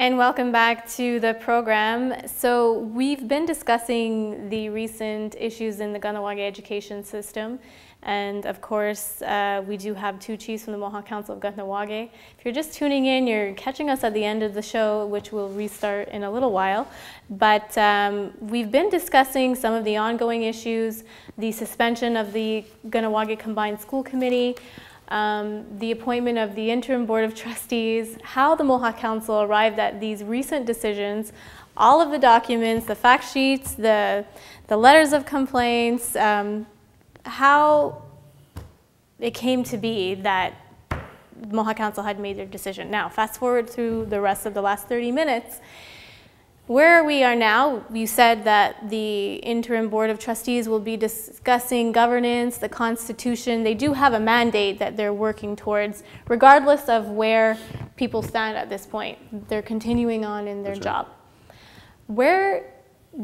And welcome back to the program. So we've been discussing the recent issues in the Kahnawake education system. And of course, uh, we do have two chiefs from the Mohawk Council of Kahnawake. If you're just tuning in, you're catching us at the end of the show, which will restart in a little while. But um, we've been discussing some of the ongoing issues, the suspension of the Kahnawake Combined School Committee, um, the appointment of the interim board of trustees, how the Mohawk Council arrived at these recent decisions, all of the documents, the fact sheets, the, the letters of complaints, um, how it came to be that the Mohawk Council had made their decision. Now, fast forward through the rest of the last 30 minutes, where we are now, you said that the interim board of trustees will be discussing governance, the constitution. They do have a mandate that they're working towards, regardless of where people stand at this point. They're continuing on in their job. Where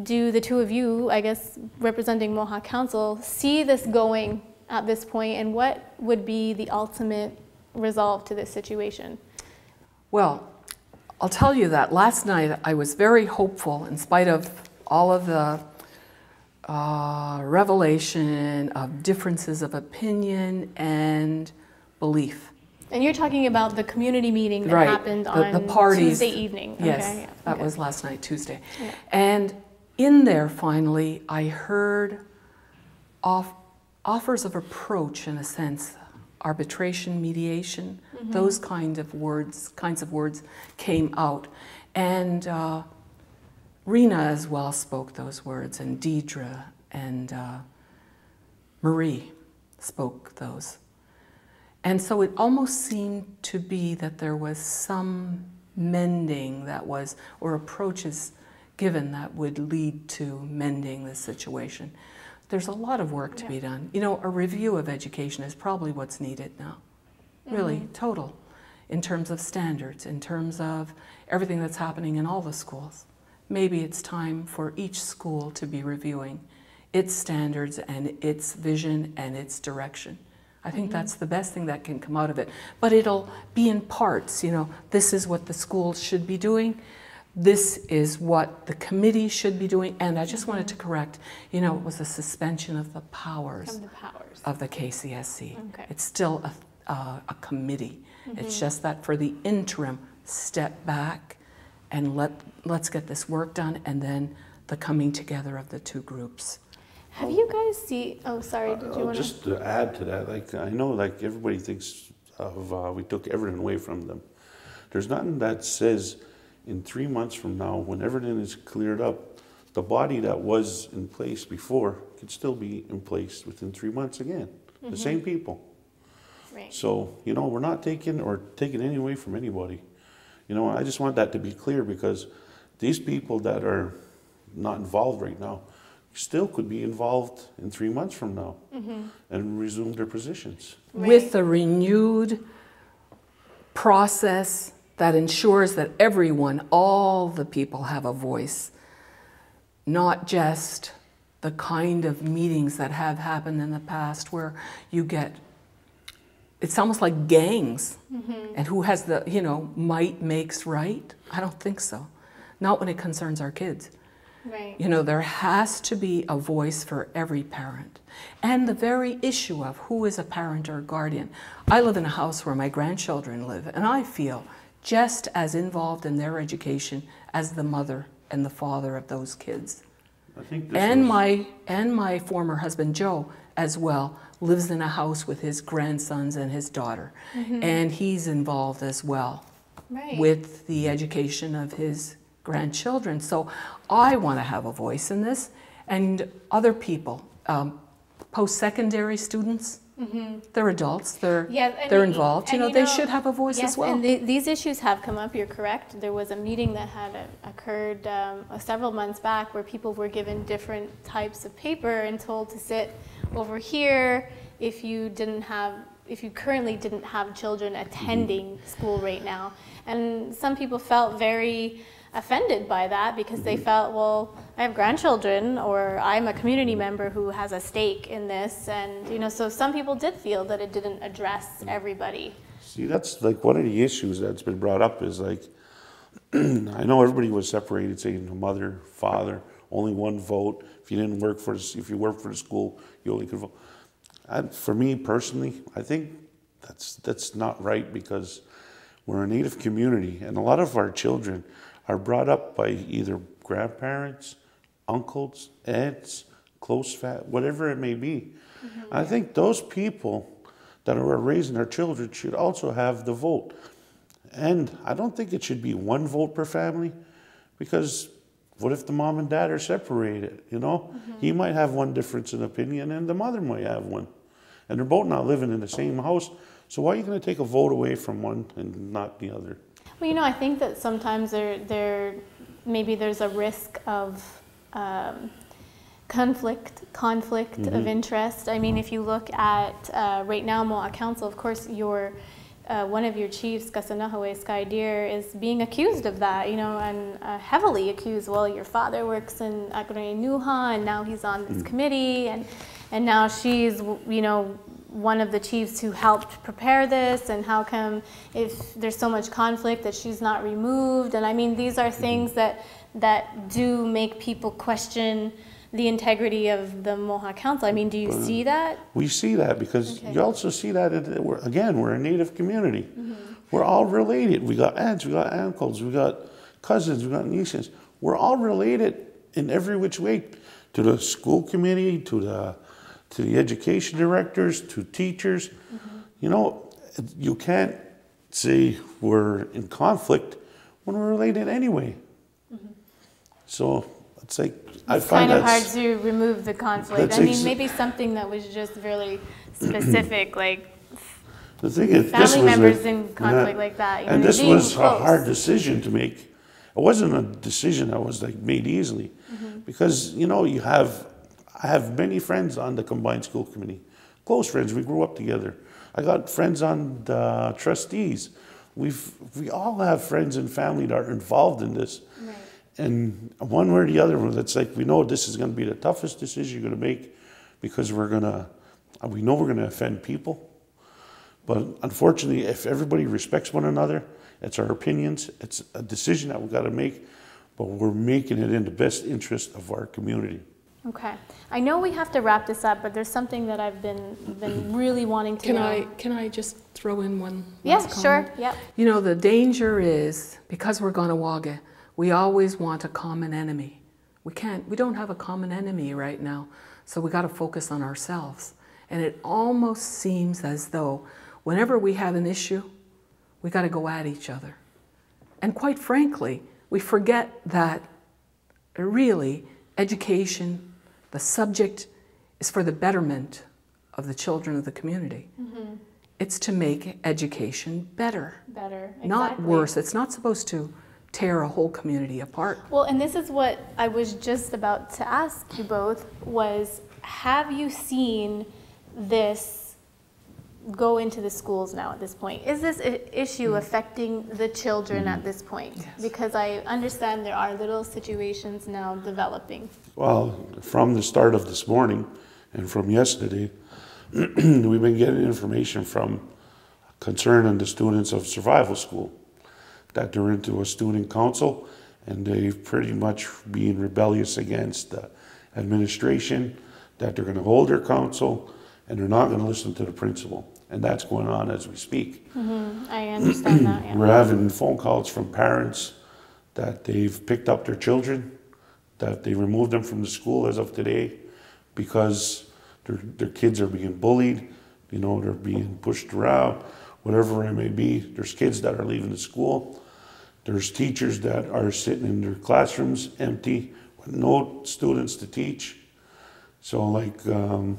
do the two of you, I guess representing Mohawk Council, see this going at this point, and what would be the ultimate resolve to this situation? Well, I'll tell you that last night I was very hopeful in spite of all of the uh, revelation of differences of opinion and belief. And you're talking about the community meeting that right. happened the, on the parties, Tuesday evening. Yes, okay, yeah. that okay. was last night, Tuesday. Yeah. And in there, finally, I heard off, offers of approach, in a sense, arbitration, mediation, mm-hmm. those kind of words, kinds of words came out, and uh, Rena as well spoke those words, and Deidre and uh, Marie spoke those. And so it almost seemed to be that there was some mending that was, or approaches given that would lead to mending the situation. There's a lot of work to yeah. be done. You know, a review of education is probably what's needed now. Really, mm-hmm. total, in terms of standards, in terms of everything that's happening in all the schools. Maybe it's time for each school to be reviewing its standards and its vision and its direction. I think mm-hmm. that's the best thing that can come out of it. But it'll be in parts, you know, this is what the schools should be doing this is what the committee should be doing. And I just wanted to correct, you know, it was a suspension of the powers, the powers. of the KCSC. Okay. It's still a, uh, a committee. Mm-hmm. It's just that for the interim, step back and let, let's get this work done and then the coming together of the two groups. Have you guys see? Oh, sorry. Did you uh, want just to add to that? Like I know, like everybody thinks of uh, we took everything away from them. There's nothing that says in three months from now, when everything is cleared up, the body that was in place before could still be in place within three months again. Mm-hmm. The same people. Right. So, you know, we're not taking or taking any away from anybody. You know, I just want that to be clear because these people that are not involved right now still could be involved in three months from now mm-hmm. and resume their positions. Right. With a renewed process that ensures that everyone, all the people, have a voice, not just the kind of meetings that have happened in the past where you get it's almost like gangs. Mm-hmm. and who has the you know might makes right? I don't think so. Not when it concerns our kids. Right. You know there has to be a voice for every parent. And the very issue of who is a parent or a guardian. I live in a house where my grandchildren live and i feel just as involved in their education as the mother and the father of those kids. and was... my and my former husband Joe as well lives in a house with his grandsons and his daughter, mm-hmm. and he's involved as well right. with the education of his grandchildren. So I want to have a voice in this, and other people, um, post-secondary students Mm-hmm. They're adults. They're yeah, they're involved. You know, you they know, should have a voice yes, as well. And the, these issues have come up. You're correct. There was a meeting that had a, occurred um, several months back where people were given different types of paper and told to sit over here if you didn't have if you currently didn't have children mm-hmm. attending mm-hmm. school right now. And some people felt very offended by that because they mm-hmm. felt, well, I have grandchildren or I'm a community mm-hmm. member who has a stake in this. And, you know, so some people did feel that it didn't address everybody. See, that's like one of the issues that's been brought up is like I know everybody was separated, saying mother, father, only one vote. If you didn't work for, the, if you worked for the school, you only could vote. I, for me personally, I think that's that's not right because we're a native community, and a lot of our children are brought up by either grandparents, uncles, aunts, close fat, whatever it may be. Mm-hmm. I think those people that are raising their children should also have the vote. And I don't think it should be one vote per family because what if the mom and dad are separated? You know, he might have one difference in opinion and the mother might have one. And they're both not living in the same house. So why are you going to take a vote away from one and not the other? Well, you know, I think that sometimes there, there, maybe there's a risk of um, conflict, conflict of interest. I mean, if you look at uh, right now, Mohawk Council, of course, your uh, one of your chiefs, Kahsennenhawe Sky Deer, is being accused of that, you know, and uh, heavily accused. Well, your father works in Akure Nuha, and now he's on this committee, and and now she's, you know, one of the chiefs who helped prepare this, and how come if there's so much conflict that she's not removed? And I mean, these are things that that do make people question the integrity of the Mohawk Council. I mean, do you see that? We see that because Okay. you also see that, we're, again, we're a native community. Mm-hmm. We're all related. We got aunts, we got uncles, we got cousins, we got nieces. We're all related in every which way to the school committee, to the, to the education directors, to teachers. Mm-hmm. You know, you can't say we're in conflict when we're related anyway. Mm-hmm. So it's like, I It's find kind of hard to remove the conflict. I mean, maybe something that was just really specific, like the thing is, this family was a- members in conflict Yeah. like that. You And know, this being was a hard decision to make. It wasn't a decision that was like made easily, Mm-hmm. because you know you have, I have many friends on the combined school committee, close friends. We grew up together. I got friends on the trustees. We've we all have friends and family that are involved in this, Right. And one way or the other, it's like we know this is going to be the toughest decision you're going to make, because we're gonna, we know we're going to offend people. But unfortunately, if everybody respects one another, it's our opinions, it's a decision that we've got to make, but we're making it in the best interest of our community. Okay. I know we have to wrap this up, but there's something that I've been been really wanting to Can know. I, can I just throw in one Yeah, sure. Yep. You know, the danger is, because we're Kahnawake, we always want a common enemy. We can't, we don't have a common enemy right now, so we got to focus on ourselves. And it almost seems as though whenever we have an issue, we got to go at each other. And quite frankly, we forget that really education, the subject is for the betterment of the children of the community. Mm-hmm. It's to make education better, Better. not worse. It's not supposed to tear a whole community apart. Well, and this is what I was just about to ask you both was have you seen this go into the schools now at this point? Is this i- issue mm. affecting the children at mm. this point? Yes. Because I understand there are little situations now developing. Well, from the start of this morning and from yesterday, we've been getting information from concern and the students of survival school that they're into a student council and they've pretty much been rebellious against the administration, that they're going to hold their council and they're not going to listen to the principal. And that's going on as we speak. Mm-hmm. I understand that, yeah. We're having phone calls from parents that they've picked up their children, that they removed them from the school as of today because their, their kids are being bullied, you know, they're being pushed around, whatever it may be. There's kids that are leaving the school. There's teachers that are sitting in their classrooms empty with no students to teach. So, like, um,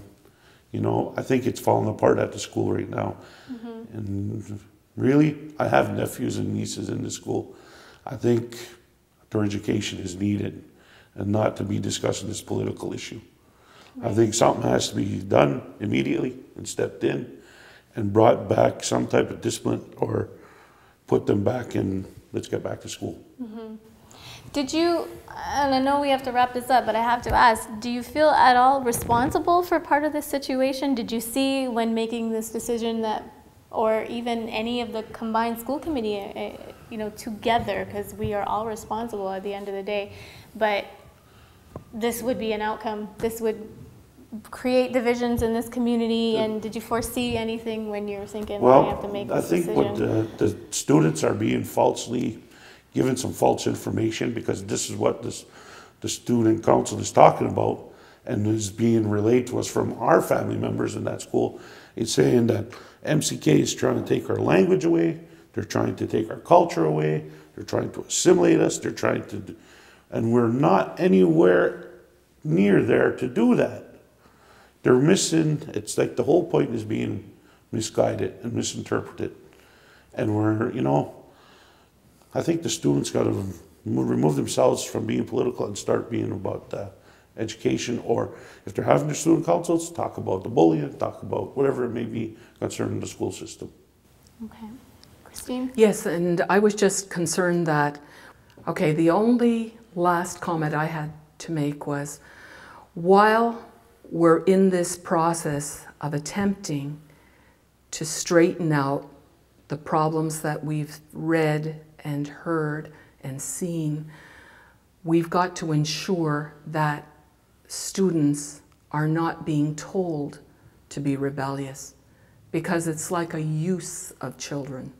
you know, I think it's falling apart at the school right now. And really, I have nephews and nieces in the school. I think their education is needed and not to be discussing this political issue. I think something has to be done immediately and stepped in and brought back some type of discipline or put them back in, let's get back to school. Did you, and I know we have to wrap this up, but I have to ask, do you feel at all responsible for part of this situation? Did you see when making this decision that, or even any of the combined school committee, uh, you know, together, because we are all responsible at the end of the day. But this would be an outcome. This would create divisions in this community. And did you foresee anything when you were thinking, well, I have to make I this think decision? what the, the students are being falsely given some false information because this is what this the student council is talking about and is being relayed to us from our family members in that school. It's saying that MCK is trying to take our language away, they're trying to take our culture away, they're trying to assimilate us, they're trying to, and we're not anywhere near there to do that. They're missing, it's like the whole point is being misguided and misinterpreted. And we're, you know, I think the students got to remove themselves from being political and start being about uh, education, or if they're having their student councils, talk about the bullying, talk about whatever it may be concerning the school system. Okay. Christine? Yes, and I was just concerned that, okay, the only last comment I had to make was while we're in this process of attempting to straighten out the problems that we've read and heard and seen, we've got to ensure that students are not being told to be rebellious because it's like a use of children.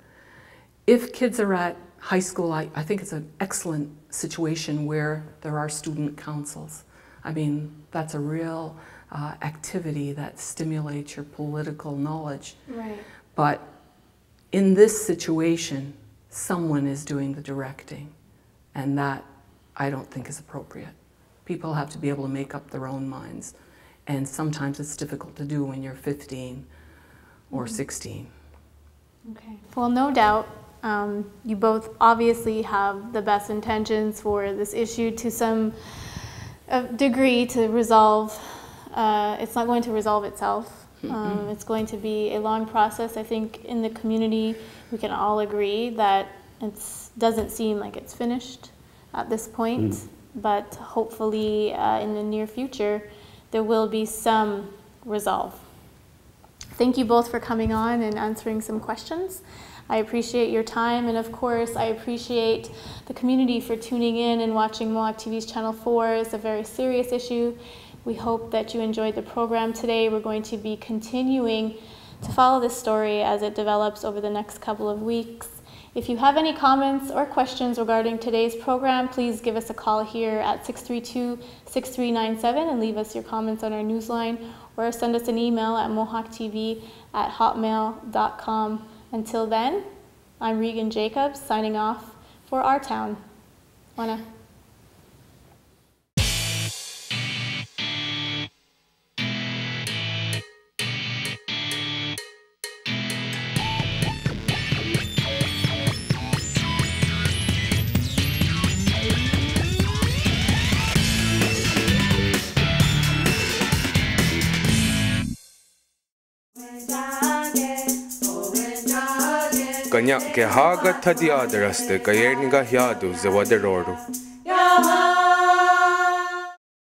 If kids are at high school, I, I think it's an excellent situation where there are student councils. I mean, that's a real uh, activity that stimulates your political knowledge. Right. But in this situation, someone is doing the directing, and that I don't think is appropriate. People have to be able to make up their own minds, and sometimes it's difficult to do when you're 15 or mm-hmm. 16. Okay. Well, no doubt, um, you both obviously have the best intentions for this issue to some uh, degree to resolve. Uh, it's not going to resolve itself. Um, it's going to be a long process. I think in the community, we can all agree that it doesn't seem like it's finished at this point, mm. but hopefully uh, in the near future, there will be some resolve. Thank you both for coming on and answering some questions. I appreciate your time, and of course, I appreciate the community for tuning in and watching Mohawk TV's Channel 4. It's a very serious issue. We hope that you enjoyed the program today. We're going to be continuing to follow this story as it develops over the next couple of weeks. If you have any comments or questions regarding today's program, please give us a call here at 632-6397 and leave us your comments on our newsline or send us an email at mohawktv at hotmail.com. Until then, I'm Regan Jacobs signing off for Our Town. Wanna? Anja ke haga thadi adras te ka yerniga hiadu zawadororu.